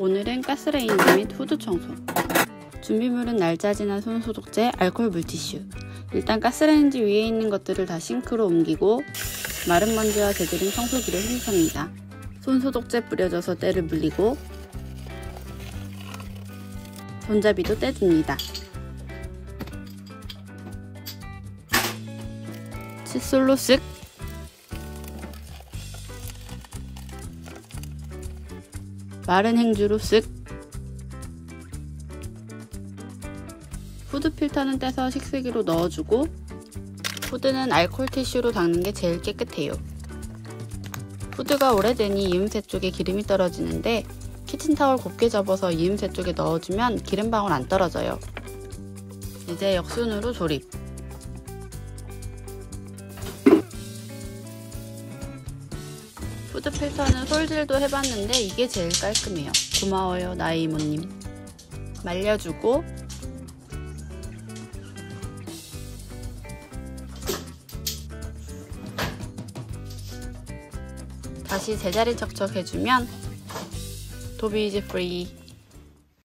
오늘은 가스레인지 및 후드 청소. 준비물은 날짜 지난 손소독제, 알코올 물티슈. 일단 가스레인지 위에 있는 것들을 다 싱크로 옮기고 마른 먼지와 재들은 청소기로 흡입합니다. 손소독제 뿌려줘서 때를 물리고 손잡이도 떼줍니다. 칫솔로 쓱 마른 행주로 쓱 후드 필터는 떼서 식세기로 넣어주고 후드는 알콜 티슈로 닦는 게 제일 깨끗해요. 후드가 오래되니 이음새 쪽에 기름이 떨어지는데 키친타월 곱게 접어서 이음새 쪽에 넣어주면 기름 방울 안 떨어져요. 이제 역순으로 조립. 후드 필터는 솔질도 해봤는데 이게 제일 깔끔해요. 고마워요 나의 이모님. 말려주고 다시 제자리 척척 해주면 도비 is free